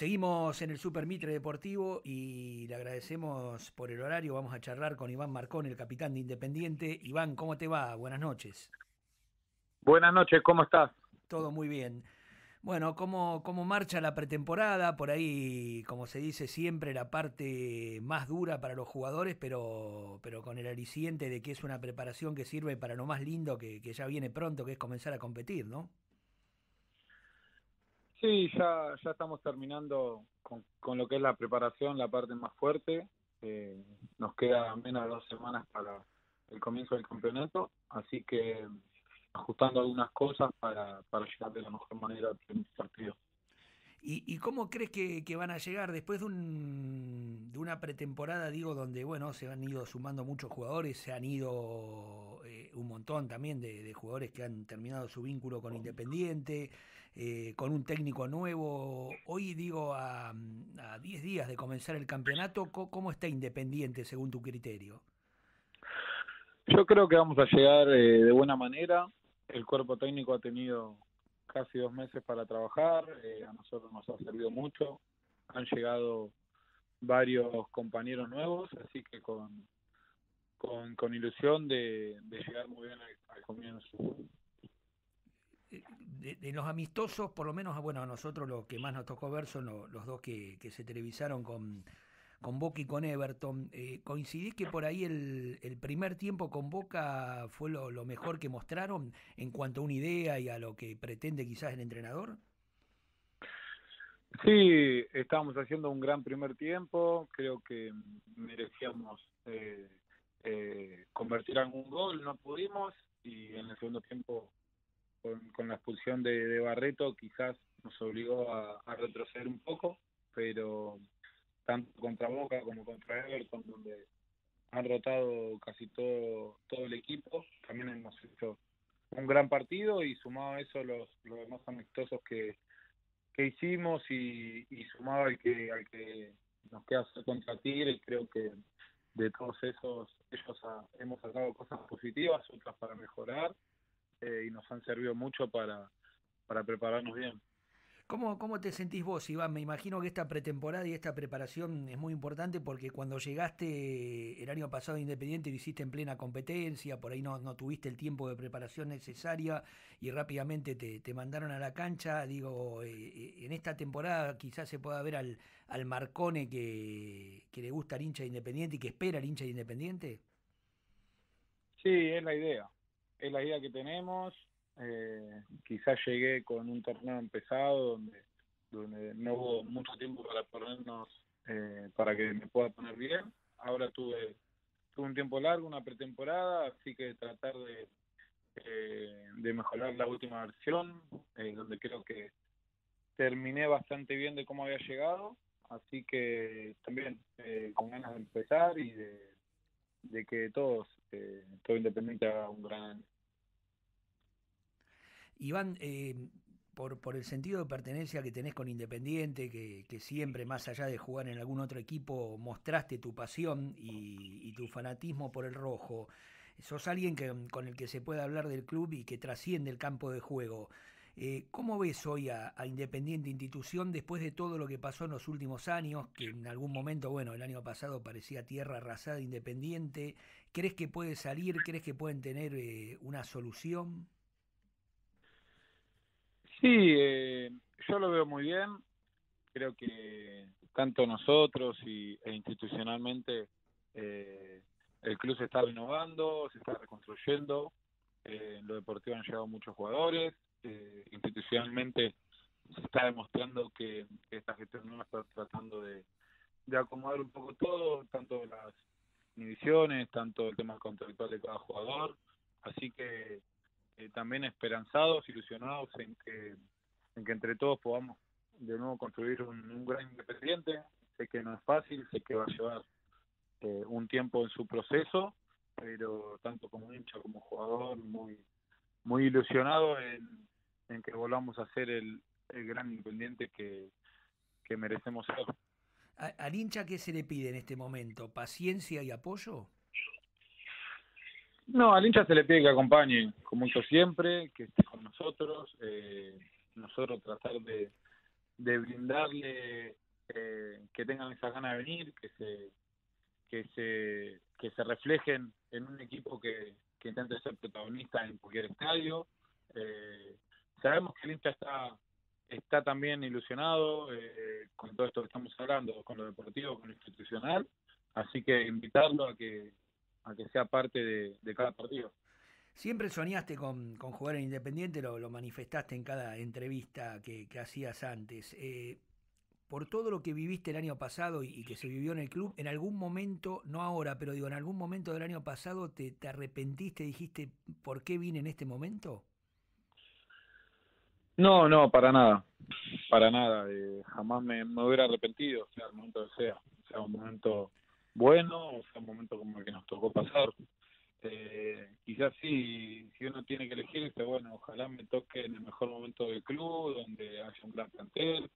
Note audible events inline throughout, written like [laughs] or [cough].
Seguimos en el Super Mitre Deportivo y le agradecemos por el horario. Vamos a charlar con Iván Marcón, el capitán de Independiente. Iván, ¿cómo te va? Buenas noches. Buenas noches, ¿cómo estás? Todo muy bien. Bueno, ¿cómo, ¿cómo marcha la pretemporada? Por ahí, como se dice siempre, la parte más dura para los jugadores, pero, pero con el aliciente de que es una preparación que sirve para lo más lindo que, que ya viene pronto, que es comenzar a competir, ¿no? Sí, ya, ya estamos terminando con, con lo que es la preparación, la parte más fuerte. Eh, nos queda menos dos semanas para el comienzo del campeonato, así que ajustando algunas cosas para, para llegar de la mejor manera al primer partido. ¿Y, ¿Y, cómo crees que, que, van a llegar después de, un, de una pretemporada, digo, donde, bueno, se han ido sumando muchos jugadores, se han ido un montón también de, de, jugadores que han terminado su vínculo con Independiente, eh, con un técnico nuevo. Hoy, digo, a 10 días de comenzar el campeonato, ¿cómo está Independiente según tu criterio? Yo creo que vamos a llegar eh, de buena manera. El cuerpo técnico ha tenido casi dos meses para trabajar, eh, a nosotros nos ha servido mucho, han llegado varios compañeros nuevos, así que con, con, con ilusión de, de, llegar muy bien al, al comienzo. De, de, los amistosos, por lo menos, bueno, a nosotros lo que más nos tocó ver son los, los dos que, que se televisaron con con Boca y con Everton. Eh, ¿Coincidís que por ahí el, el, primer tiempo con Boca fue lo, lo, mejor que mostraron en cuanto a una idea y a lo que pretende quizás el entrenador? Sí, estábamos haciendo un gran primer tiempo, creo que merecíamos eh, eh, convertir algún gol, no pudimos y en el segundo tiempo con, con la expulsión de, de, Barreto quizás nos obligó a, retroceder un poco, pero tanto contra Boca como contra Everton, donde han rotado casi todo todo el equipo. También hemos hecho un gran partido y sumado a eso los, los demás amistosos que, que hicimos y, y sumado al que al que nos queda hacer contra Tigre, creo que de todos esos ellos ha, hemos sacado cosas positivas, otras para mejorar eh, y nos han servido mucho para, para prepararnos bien. ¿Cómo, ¿Cómo te sentís vos, Iván? Me imagino que esta pretemporada y esta preparación es muy importante porque cuando llegaste el año pasado a Independiente lo hiciste en plena competencia, por ahí no, no tuviste el tiempo de preparación necesaria y rápidamente te, te mandaron a la cancha. Digo, eh, en esta temporada quizás se pueda ver al, al Marcone que, le gusta al hincha de Independiente y que espera al hincha de Independiente. Sí, es la idea. Es la idea que tenemos eh, quizás llegué con un torneo empezado donde, donde no hubo mucho tiempo para ponernos, eh, para que me pueda poner bien. Ahora tuve, tuve un tiempo largo, una pretemporada, así que tratar de, eh, de mejorar la última versión, eh, donde creo que terminé bastante bien de cómo había llegado, así que también eh, con ganas de empezar y de, que todos, eh, todo Independiente haga un gran año. Iván, eh, por, por el sentido de pertenencia que tenés con Independiente, que, que, siempre, más allá de jugar en algún otro equipo, mostraste tu pasión y, y tu fanatismo por el rojo. Sos alguien que, con el que se puede hablar del club y que trasciende el campo de juego. Eh, ¿Cómo ves hoy a, Independiente Institución después de todo lo que pasó en los últimos años? Que en algún momento, bueno, el año pasado parecía tierra arrasada Independiente. ¿Crees que puede salir? ¿Crees que pueden tener eh, una solución? Sí, eh, yo lo veo muy bien. Creo que tanto nosotros y, e institucionalmente eh, el club se está renovando, se está reconstruyendo. Eh, en lo deportivo han llegado muchos jugadores. Eh, institucionalmente se está demostrando que, que esta gestión no está tratando de, de acomodar un poco todo, tanto las inhibiciones, tanto el tema contractual de cada jugador. Así que eh, también esperanzados, ilusionados en que, en que entre todos podamos de nuevo construir un, un gran independiente. Sé que no es fácil, sé que va a llevar eh, un tiempo en su proceso, pero tanto como hincha como jugador, muy muy ilusionado en, en que volvamos a ser el, el gran independiente que, que merecemos ser. ¿Al hincha qué se le pide en este momento? ¿Paciencia y apoyo? No, al hincha se le pide que acompañe, como hizo siempre, que esté con nosotros, eh, nosotros tratar de, de brindarle eh, que tengan esa ganas de venir, que se que se que se reflejen en un equipo que, que intente ser protagonista en cualquier estadio. Eh, sabemos que el hincha está está también ilusionado eh, con todo esto que estamos hablando, con lo deportivo, con lo institucional, así que invitarlo a que a que sea parte de, cada partido. Siempre soñaste con, con, jugar en Independiente, lo, lo manifestaste en cada entrevista que, que hacías antes. Eh, por todo lo que viviste el año pasado y, que se vivió en el club, en algún momento, no ahora, pero digo, en algún momento del año pasado, ¿te, te arrepentiste, dijiste, ¿por qué vine en este momento? No, no, para nada, para nada, eh, jamás me, hubiera arrepentido, sea el momento que sea, sea un momento bueno o sea un momento como el que nos tocó pasar. Eh, quizás sí, si uno tiene que elegir, dice, bueno, ojalá me toque en el mejor momento del club, donde haya un gran plantel,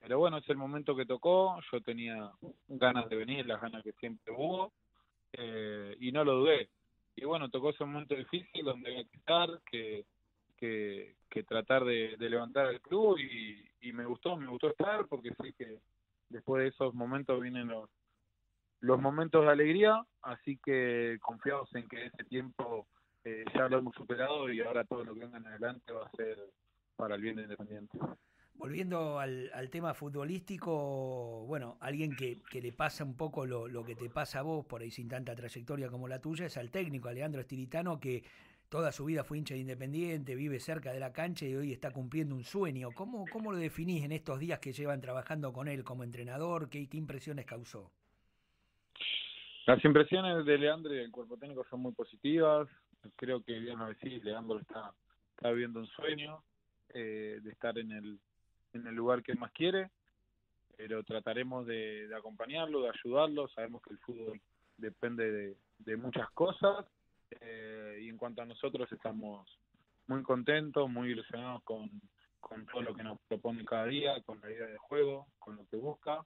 pero bueno, es el momento que tocó, yo tenía ganas de venir, las ganas que siempre hubo, eh, y no lo dudé. Y bueno, tocó ese momento difícil donde había que estar, que, que, tratar de, levantar el club, y, y me gustó, me gustó estar, porque sé que después de esos momentos vienen los, los momentos de alegría, así que confiados en que ese tiempo eh, ya lo hemos superado y ahora todo lo que venga en adelante va a ser para el bien de Independiente. Volviendo al, tema futbolístico, bueno, alguien que, que le pasa un poco lo, lo, que te pasa a vos, por ahí sin tanta trayectoria como la tuya, es al técnico Alejandro Estiritano, que toda su vida fue hincha de Independiente, vive cerca de la cancha y hoy está cumpliendo un sueño. ¿Cómo, cómo lo definís en estos días que llevan trabajando con él como entrenador? ¿Qué, impresiones causó? Las impresiones de Leandro y del cuerpo técnico son muy positivas. Creo que, bien lo decís, Leandro está, está viviendo un sueño eh, de estar en el en el lugar que más quiere, pero trataremos de, acompañarlo, de ayudarlo. Sabemos que el fútbol depende de, muchas cosas eh, y en cuanto a nosotros estamos muy contentos, muy ilusionados con, con todo lo que nos propone cada día, con la idea de juego, con lo que busca.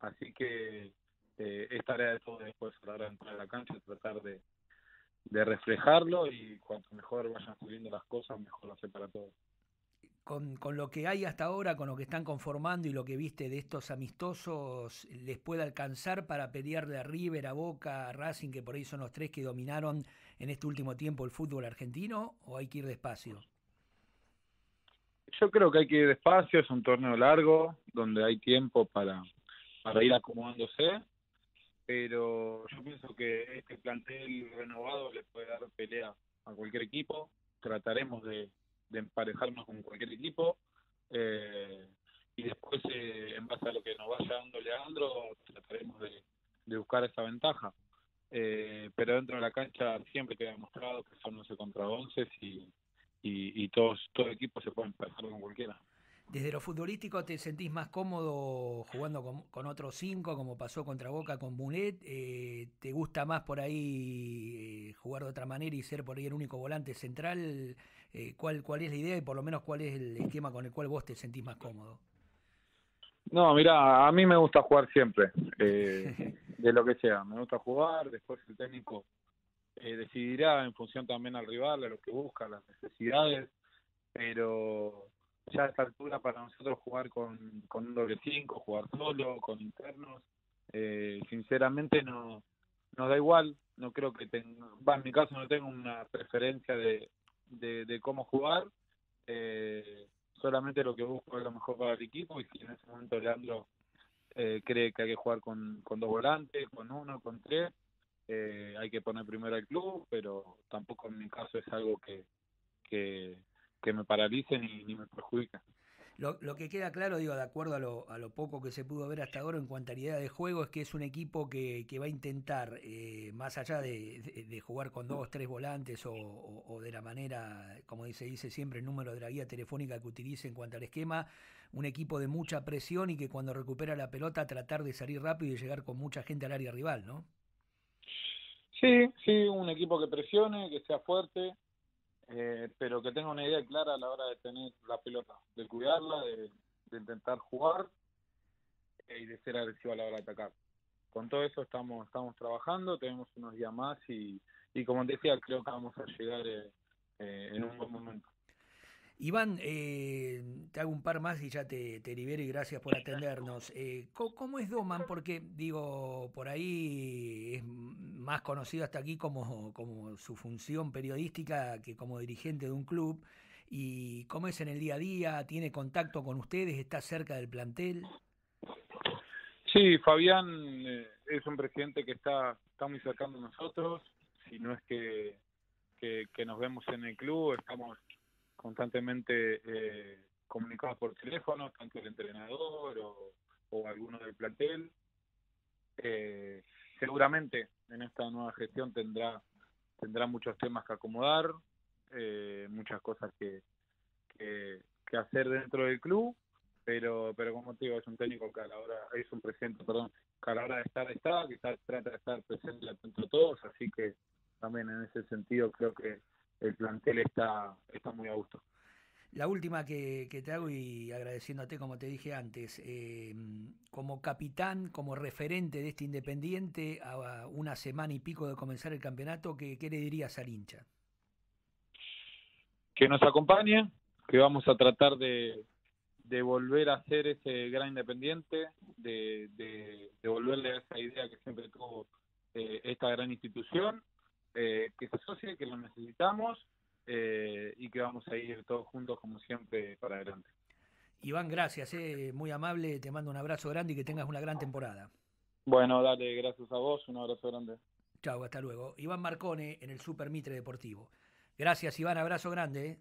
Así que eh, es tarea de todos después a la de entrar a la cancha, tratar de, de reflejarlo y cuanto mejor vayan subiendo las cosas, mejor lo hace para todos con, con, lo que hay hasta ahora, con lo que están conformando y lo que viste de estos amistosos, les puede alcanzar para pelearle a River, a Boca, a Racing, que por ahí son los tres que dominaron en este último tiempo el fútbol argentino, o hay que ir despacio? Yo creo que hay que ir despacio, es un torneo largo, donde hay tiempo para, para ir acomodándose, pero yo pienso que este plantel renovado le puede dar pelea a cualquier equipo, trataremos de de emparejarnos con cualquier equipo. Eh, y después, eh, en base a lo que nos vaya dando Leandro, trataremos de, buscar esa ventaja. Eh, pero dentro de la cancha siempre queda demostrado que son 11 contra 11 y, y, todos todo equipo se puede emparejar con cualquiera. Desde lo futbolístico, ¿te sentís más cómodo jugando con, otros cinco, como pasó contra Boca con Bunet? ¿Te gusta más por ahí jugar de otra manera y ser por ahí el único volante central? eh, cuál, cuál es la idea y por lo menos cuál es el esquema con el cual vos te sentís más cómodo. No, mira, a mí me gusta jugar siempre, eh, [laughs] de lo que sea. Me gusta jugar, después el técnico eh, decidirá en función también al rival, a lo que busca, las necesidades, pero ya a esta altura para nosotros jugar con, con un doble cinco, jugar solo, con internos, eh, sinceramente no nos da igual, no creo que tenga, va, en mi caso no tengo una preferencia de, de, cómo jugar. Eh, solamente lo que busco es lo mejor para el equipo y si en ese momento Leandro eh, cree que hay que jugar con, con dos volantes, con uno, con tres, eh, hay que poner primero al club, pero tampoco en mi caso es algo que, que, que me paralice ni, ni me perjudica. Lo, lo, que queda claro, digo, de acuerdo a lo, a lo, poco que se pudo ver hasta ahora en cuanto a idea de juego, es que es un equipo que, que va a intentar, eh, más allá de, de, jugar con dos, tres volantes o, o, de la manera, como dice, dice siempre el número de la guía telefónica que utilice en cuanto al esquema, un equipo de mucha presión y que cuando recupera la pelota tratar de salir rápido y llegar con mucha gente al área rival, ¿no? Sí, sí, un equipo que presione, que sea fuerte, eh, pero que tenga una idea clara a la hora de tener la pelota, de cuidarla, de, intentar jugar y de ser agresivo a la hora de atacar. Con todo eso estamos estamos trabajando, tenemos unos días más y, y como decía, creo que vamos a llegar eh, eh, en un buen momento. Iván, eh, te hago un par más y ya te, te libero y gracias por atendernos. Eh, ¿cómo, es Doman? Porque, digo, por ahí es más conocido hasta aquí como, como su función periodística que como dirigente de un club. ¿Y cómo es en el día a día? ¿Tiene contacto con ustedes? ¿Está cerca del plantel? Sí, Fabián eh, es un presidente que está, está muy cercano de nosotros. Si no es que, que nos vemos en el club, estamos constantemente eh, comunicados por teléfono, tanto el entrenador o, o alguno del plantel. Eh, seguramente en esta nueva gestión tendrá tendrá muchos temas que acomodar, eh, muchas cosas que, que, hacer dentro del club, pero pero como te digo, es un técnico que a la hora, es un presidente, perdón, que a la hora de estar está, que trata de estar presente de todos, así que también en ese sentido creo que el plantel está, está muy a gusto. La última que, te hago y agradeciéndote, como te dije antes, eh, como capitán, como referente de este Independiente, a una semana y pico de comenzar el campeonato, ¿qué, qué le dirías al hincha? Que nos acompañe, que vamos a tratar de, de volver a ser ese gran Independiente, de, de, devolverle a esa idea que siempre tuvo eh, esta gran institución eh, que se asocie, que lo necesitamos eh, y que vamos a ir todos juntos como siempre para adelante. Iván, gracias, eh, muy amable, te mando un abrazo grande y que tengas una gran temporada. Bueno, dale, gracias a vos, un abrazo grande. Chao, hasta luego. Iván Marcone en el Super Mitre Deportivo. Gracias, Iván, abrazo grande.